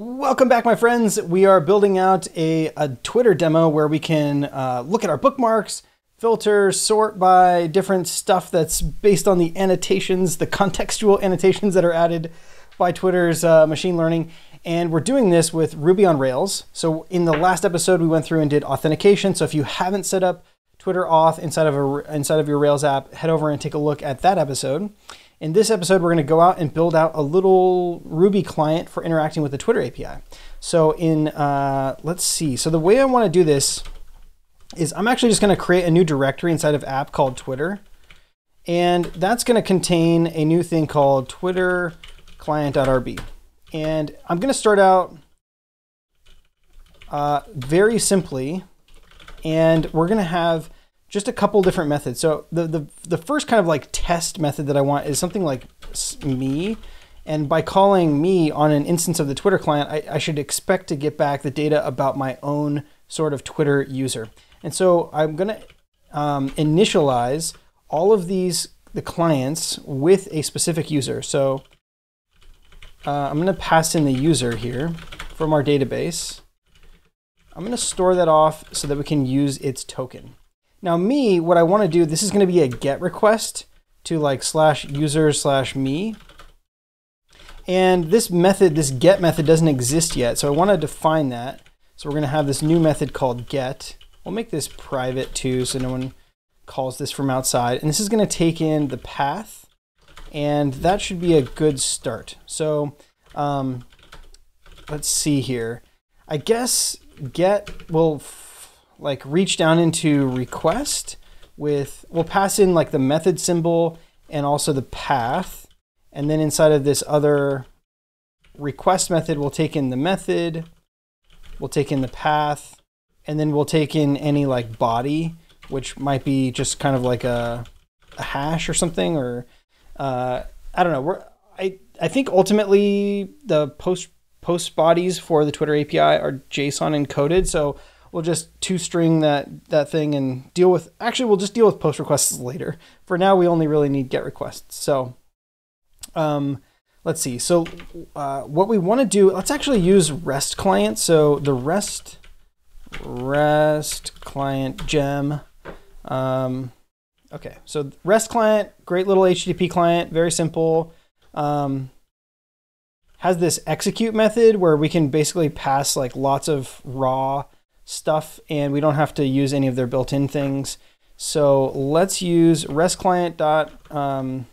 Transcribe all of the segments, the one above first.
Welcome back, my friends. We are building out a, a Twitter demo where we can uh, look at our bookmarks, filter, sort by different stuff that's based on the annotations, the contextual annotations that are added by Twitter's uh, machine learning. And we're doing this with Ruby on Rails. So in the last episode, we went through and did authentication. So if you haven't set up Twitter auth inside of a, inside of your Rails app, head over and take a look at that episode. In this episode, we're going to go out and build out a little Ruby client for interacting with the Twitter API. So in, uh, let's see. So the way I want to do this is I'm actually just going to create a new directory inside of app called Twitter. And that's going to contain a new thing called Twitter client.rb. And I'm going to start out uh, very simply. And we're going to have just a couple different methods. So the, the, the first kind of like test method that I want is something like me. And by calling me on an instance of the Twitter client, I, I should expect to get back the data about my own sort of Twitter user. And so I'm going to um, initialize all of these the clients with a specific user. So uh, I'm going to pass in the user here from our database. I'm going to store that off so that we can use its token. Now me, what I want to do, this is going to be a get request to like slash user slash me. And this method, this get method doesn't exist yet. So I want to define that. So we're going to have this new method called get. We'll make this private too so no one calls this from outside. And this is going to take in the path. And that should be a good start. So um, let's see here. I guess get will like reach down into request with, we'll pass in like the method symbol and also the path. And then inside of this other request method, we'll take in the method, we'll take in the path, and then we'll take in any like body, which might be just kind of like a, a hash or something, or uh, I don't know. We're, I, I think ultimately the post post bodies for the Twitter API are JSON encoded. So we'll just two string that that thing and deal with actually we'll just deal with post requests later. For now we only really need get requests. So um, let's see. So uh, what we want to do let's actually use rest client. So the rest rest client gem um, okay. So rest client great little http client very simple. Um, has this execute method where we can basically pass like lots of raw stuff and we don't have to use any of their built-in things. So let's use rest client dot um,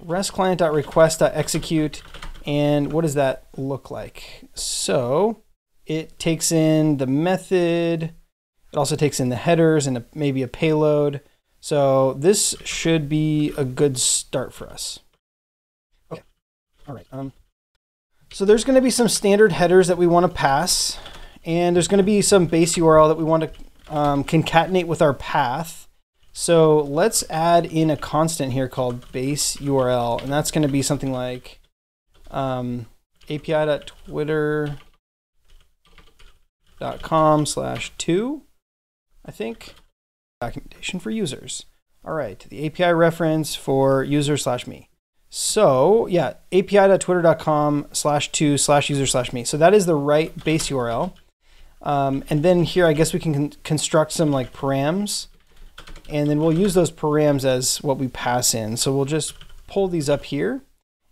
rest client dot request dot execute and what does that look like? So it takes in the method. It also takes in the headers and a, maybe a payload. So this should be a good start for us. Okay. All right. Um, so there's going to be some standard headers that we want to pass. And there's going to be some base URL that we want to um, concatenate with our path. So let's add in a constant here called base URL. And that's going to be something like um, api.twitter.com slash two, I think. Documentation for users. All right, the API reference for user slash me. So yeah, api.twitter.com slash two slash user slash me. So that is the right base URL. Um, and then here, I guess we can con construct some like params, and then we'll use those params as what we pass in. So we'll just pull these up here,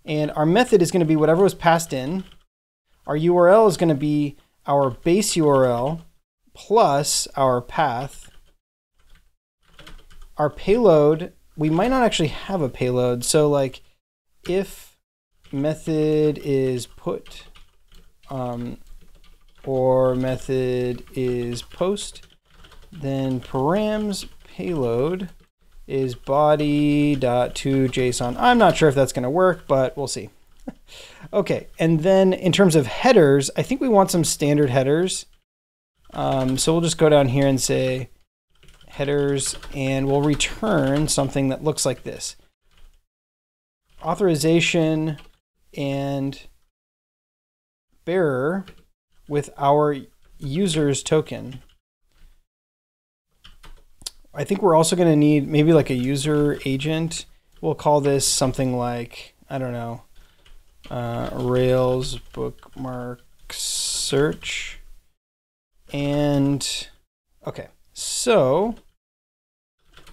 and our method is going to be whatever was passed in. Our URL is going to be our base URL plus our path. Our payload, we might not actually have a payload. So like if method is put um, or method is post, then params payload is body dot to JSON. I'm not sure if that's going to work, but we'll see. okay, and then in terms of headers, I think we want some standard headers. Um, so we'll just go down here and say headers, and we'll return something that looks like this. Authorization and bearer with our user's token. I think we're also going to need maybe like a user agent. We'll call this something like, I don't know, uh, Rails bookmark search. And okay, so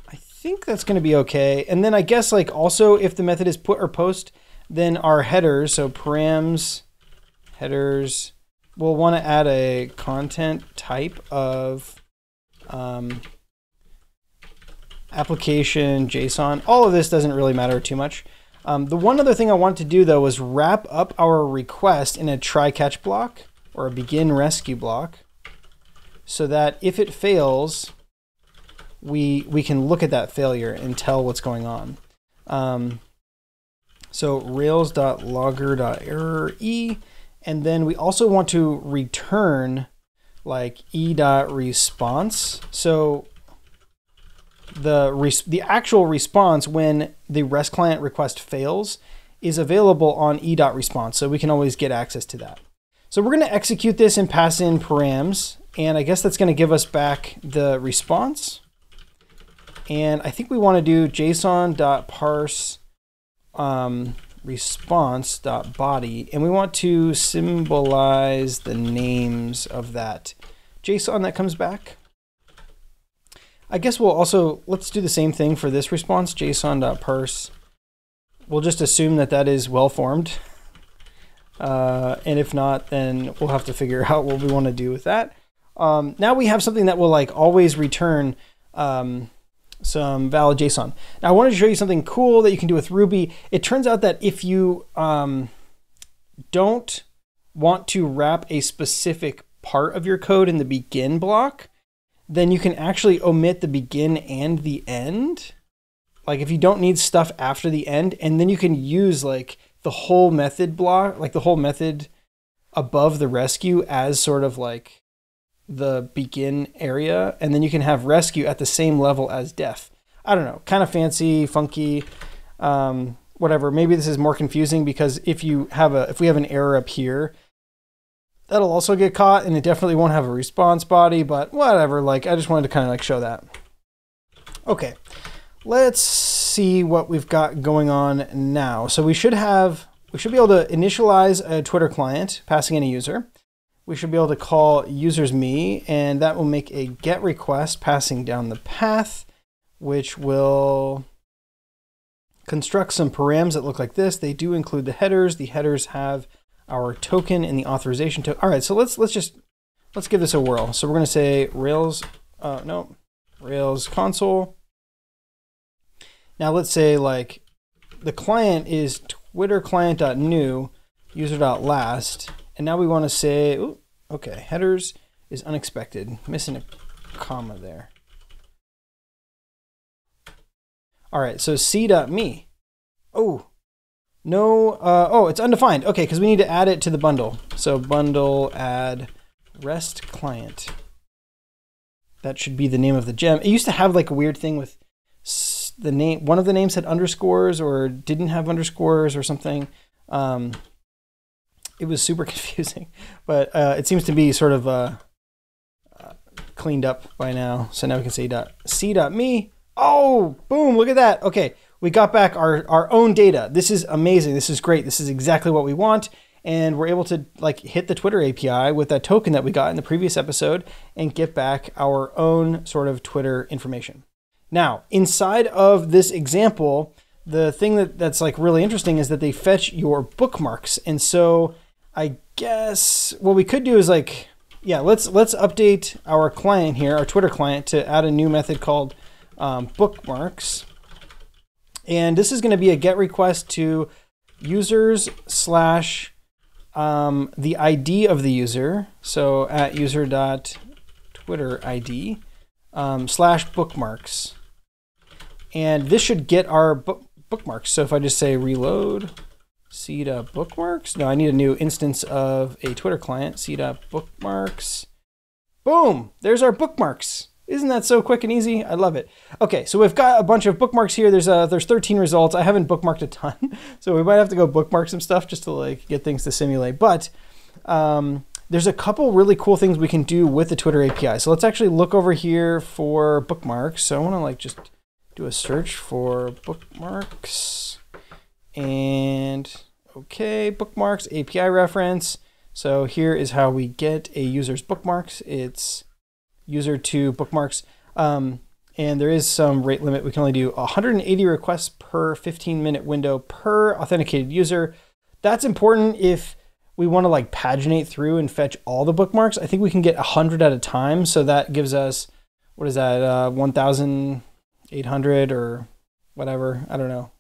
I think that's going to be okay. And then I guess like also if the method is put or post, then our headers, so params headers, we'll want to add a content type of um, application JSON. All of this doesn't really matter too much. Um, the one other thing I wanted to do though was wrap up our request in a try catch block or a begin rescue block so that if it fails, we, we can look at that failure and tell what's going on. Um, so rails.logger.error e, and then we also want to return like e.response. So the res- the actual response when the REST client request fails is available on e.response, so we can always get access to that. So we're going to execute this and pass in params, and I guess that's going to give us back the response. And I think we want to do json.parse um, response.body, and we want to symbolize the names of that JSON that comes back. I guess we'll also, let's do the same thing for this response, json.parse. We'll just assume that that is well formed. Uh, and if not, then we'll have to figure out what we want to do with that. Um, now we have something that will like always return um, some valid JSON. Now I wanted to show you something cool that you can do with Ruby. It turns out that if you um, don't want to wrap a specific part of your code in the begin block, then you can actually omit the begin and the end. Like if you don't need stuff after the end, and then you can use like the whole method block, like the whole method above the rescue as sort of like the begin area, and then you can have rescue at the same level as def. I don't know, kind of fancy, funky, um, whatever. Maybe this is more confusing because if you have a if we have an error up here, that'll also get caught, and it definitely won't have a response body. But whatever. Like I just wanted to kind of like show that. Okay, let's see what we've got going on now. So we should have we should be able to initialize a Twitter client passing in a user we should be able to call users me, and that will make a get request passing down the path, which will construct some params that look like this. They do include the headers. The headers have our token and the authorization token. All right, so let's let's just let's give this a whirl. So we're going to say Rails, uh, no, Rails console. Now let's say like the client is Twitter client.new user.last and now we want to say, ooh, okay, headers is unexpected. Missing a comma there. All right, so c.me. Oh, no, uh, oh, it's undefined. Okay, because we need to add it to the bundle. So bundle add REST client. That should be the name of the gem. It used to have like a weird thing with the name. One of the names had underscores or didn't have underscores or something. Um, it was super confusing, but uh, it seems to be sort of uh, uh, cleaned up by now. So now we can say dot c dot me. Oh, boom! Look at that. Okay, we got back our our own data. This is amazing. This is great. This is exactly what we want. And we're able to like hit the Twitter API with that token that we got in the previous episode and get back our own sort of Twitter information. Now, inside of this example, the thing that, that's like really interesting is that they fetch your bookmarks. And so I guess what we could do is like, yeah, let's let's update our client here, our Twitter client, to add a new method called um, bookmarks. And this is going to be a get request to users slash um, the ID of the user. So at user dot Twitter ID um, slash bookmarks. And this should get our book bookmarks. So if I just say reload, C bookmarks. No, I need a new instance of a Twitter client. C bookmarks. Boom! There's our bookmarks. Isn't that so quick and easy? I love it. Okay, so we've got a bunch of bookmarks here. There's uh, there's 13 results. I haven't bookmarked a ton, so we might have to go bookmark some stuff just to like get things to simulate. But um, there's a couple really cool things we can do with the Twitter API. So let's actually look over here for bookmarks. So I want to like just do a search for bookmarks. And Okay, bookmarks, API reference. So here is how we get a user's bookmarks. It's user to bookmarks. Um, and there is some rate limit. We can only do 180 requests per 15 minute window per authenticated user. That's important if we want to like paginate through and fetch all the bookmarks. I think we can get 100 at a time. So that gives us, what is that, uh, 1,800 or whatever. I don't know.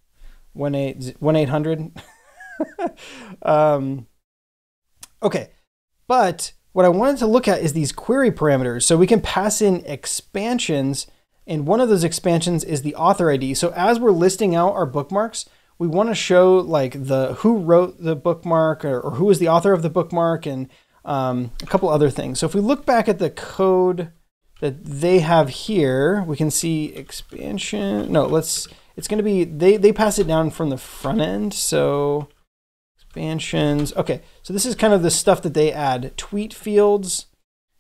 1 800. um, okay. But what I wanted to look at is these query parameters. So we can pass in expansions, and one of those expansions is the author ID. So as we're listing out our bookmarks, we want to show like the who wrote the bookmark or, or who was the author of the bookmark and um, a couple other things. So if we look back at the code that they have here, we can see expansion. No, let's. It's going to be they they pass it down from the front end. So expansions. Okay, so this is kind of the stuff that they add. Tweet fields,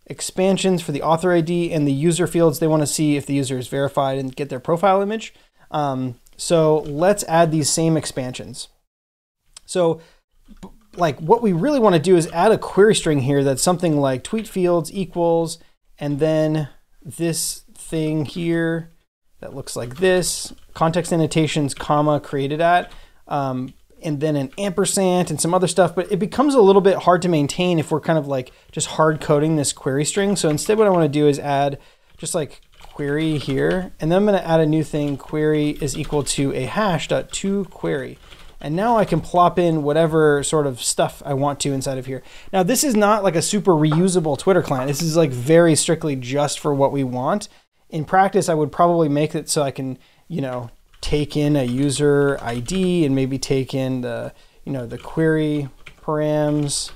expansions for the author ID, and the user fields. They want to see if the user is verified and get their profile image. Um, so let's add these same expansions. So like what we really want to do is add a query string here that's something like tweet fields equals, and then this thing here that looks like this, context annotations, comma, created at. Um, and then an ampersand and some other stuff, but it becomes a little bit hard to maintain if we're kind of like just hard coding this query string. So instead what I want to do is add just like query here, and then I'm going to add a new thing, query is equal to a hash dot to query. And now I can plop in whatever sort of stuff I want to inside of here. Now this is not like a super reusable Twitter client. This is like very strictly just for what we want. In practice, I would probably make it so I can, you know, take in a user ID and maybe take in the, you know, the query params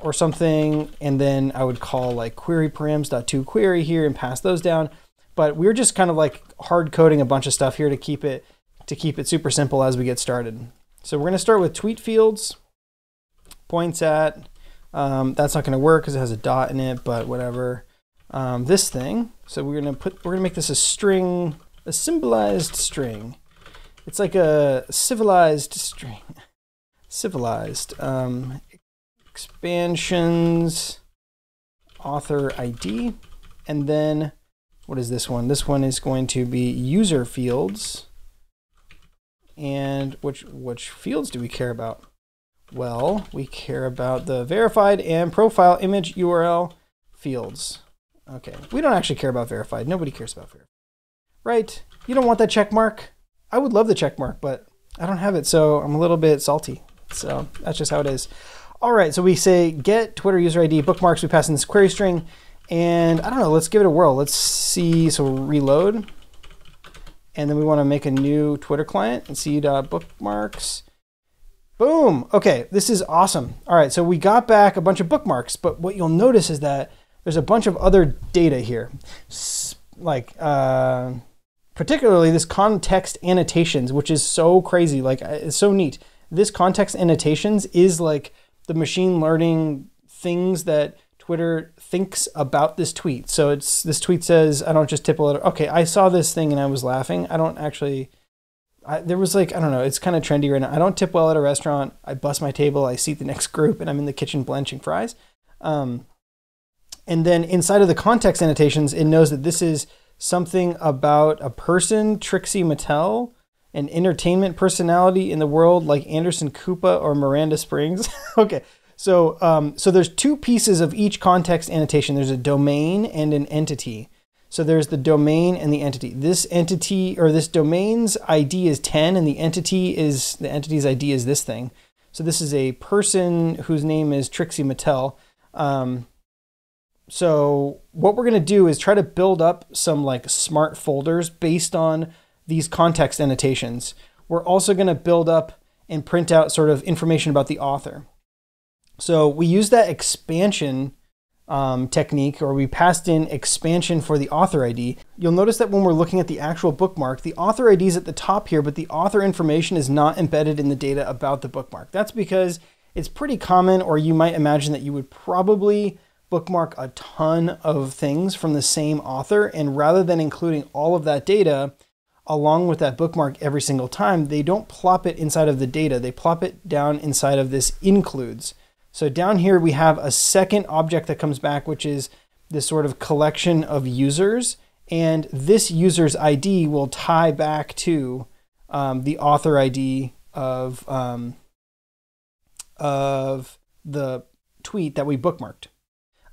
or something. And then I would call like query params.toQuery query here and pass those down. But we're just kind of like hard coding a bunch of stuff here to keep it to keep it super simple as we get started. So we're going to start with tweet fields, points at, um, that's not going to work because it has a dot in it, but whatever. Um, this thing, so we're going to put, we're to make this a string a symbolized string. It's like a civilized string. civilized. Um, expansions, author ID, and then what is this one? This one is going to be user fields. And which which fields do we care about? Well, we care about the verified and profile image URL fields. Okay, we don't actually care about verified. Nobody cares about verified right? You don't want that check mark. I would love the check mark, but I don't have it, so I'm a little bit salty. So that's just how it is. All right, so we say get Twitter user ID bookmarks. We pass in this query string, and I don't know. Let's give it a whirl. Let's see. So reload, and then we want to make a new Twitter client and see bookmarks. Boom. Okay, this is awesome. All right, so we got back a bunch of bookmarks, but what you'll notice is that there's a bunch of other data here, like. Uh, particularly this context annotations, which is so crazy. Like it's so neat. This context annotations is like the machine learning things that Twitter thinks about this tweet. So it's this tweet says, I don't just tip a letter. Okay, I saw this thing and I was laughing. I don't actually. I, there was like I don't know. It's kind of trendy right now. I don't tip well at a restaurant. I bust my table. I seat the next group, and I'm in the kitchen blanching fries. Um, and then inside of the context annotations, it knows that this is something about a person, Trixie Mattel, an entertainment personality in the world like Anderson Cooper or Miranda Springs. okay. So, um, so there's two pieces of each context annotation. There's a domain and an entity. So there's the domain and the entity. This entity or this domain's ID is 10 and the entity is the entity's ID is this thing. So this is a person whose name is Trixie Mattel. Um, so what we're going to do is try to build up some like smart folders based on these context annotations. We're also going to build up and print out sort of information about the author. So we use that expansion um, technique, or we passed in expansion for the author ID. You'll notice that when we're looking at the actual bookmark, the author ID is at the top here, but the author information is not embedded in the data about the bookmark. That's because it's pretty common, or you might imagine that you would probably bookmark a ton of things from the same author. And rather than including all of that data, along with that bookmark every single time, they don't plop it inside of the data. They plop it down inside of this includes. So down here we have a second object that comes back, which is this sort of collection of users. And this user's ID will tie back to um, the author ID of, um, of the tweet that we bookmarked.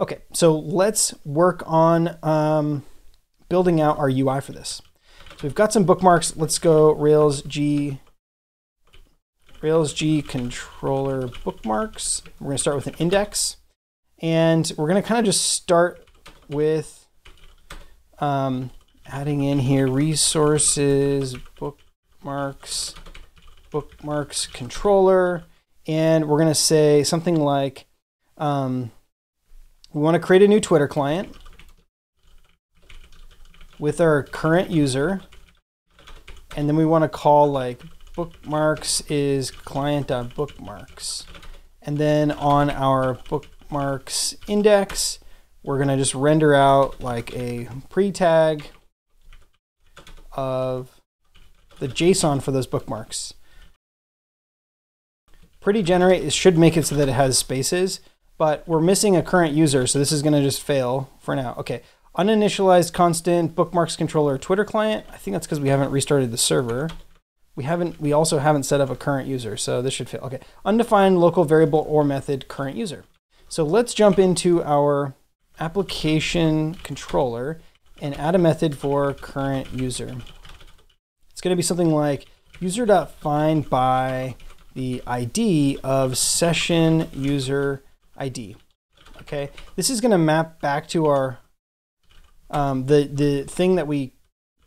Okay, so let's work on um, building out our UI for this. So we've got some bookmarks. Let's go Rails G Rails G controller bookmarks. We're to start with an index. And we're to kind of just start with um, adding in here resources, bookmarks, bookmarks controller. And we're to say something like um, we want to create a new Twitter client with our current user. And then we want to call like bookmarks is client.bookmarks. And then on our bookmarks index, we're going to just render out like a pre-tag of the JSON for those bookmarks. Pretty generate it should make it so that it has spaces, but we're missing a current user, so this is going to just fail for now. Okay, uninitialized constant bookmarks controller Twitter client. I think that's because we haven't restarted the server. We haven't. We also haven't set up a current user, so this should fail. Okay, undefined local variable or method current user. So let's jump into our application controller and add a method for current user. It's going to be something like user.find by the ID of session user ID. Okay, this is going to map back to our um, the the thing that we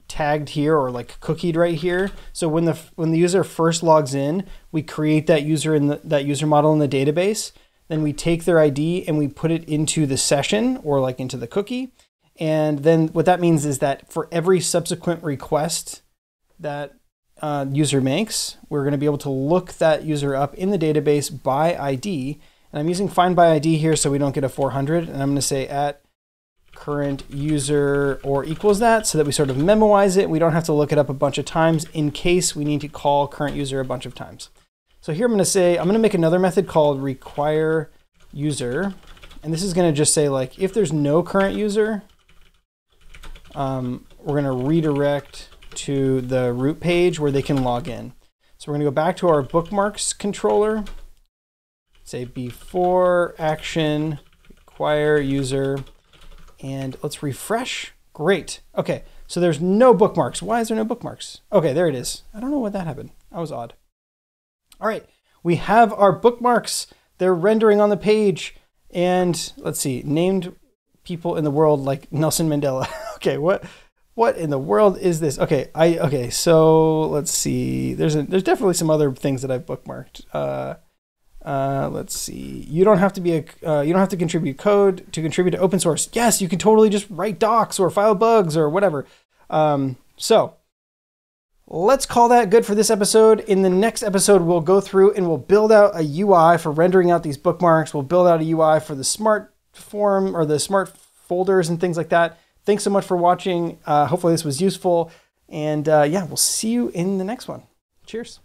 tagged here or like cookied right here. So when the when the user first logs in, we create that user in the, that user model in the database. Then we take their ID and we put it into the session or like into the cookie. And then what that means is that for every subsequent request that uh, user makes, we're going to be able to look that user up in the database by ID. And I'm using find by ID here so we don't get a 400. And I'm going to say at current user or equals that so that we sort of memoize it. We don't have to look it up a bunch of times in case we need to call current user a bunch of times. So here I'm going to say, I'm going to make another method called require user. And this is going to just say like, if there's no current user, um, we're going to redirect to the root page where they can log in. So we're going to go back to our bookmarks controller, say before action, require user, and let's refresh. Great. Okay, so there's no bookmarks. Why is there no bookmarks? Okay, there it is. I don't know what that happened. That was odd. All right, we have our bookmarks. They're rendering on the page. And let's see, named people in the world like Nelson Mandela. okay, what what in the world is this? Okay, I okay, so let's see. There's a, there's definitely some other things that I've bookmarked. Uh, uh, let's see. You don't have to be a. Uh, you don't have to contribute code to contribute to open source. Yes, you can totally just write docs or file bugs or whatever. Um, so let's call that good for this episode. In the next episode, we'll go through and we'll build out a UI for rendering out these bookmarks. We'll build out a UI for the smart form or the smart folders and things like that. Thanks so much for watching. Uh, hopefully, this was useful. And uh, yeah, we'll see you in the next one. Cheers.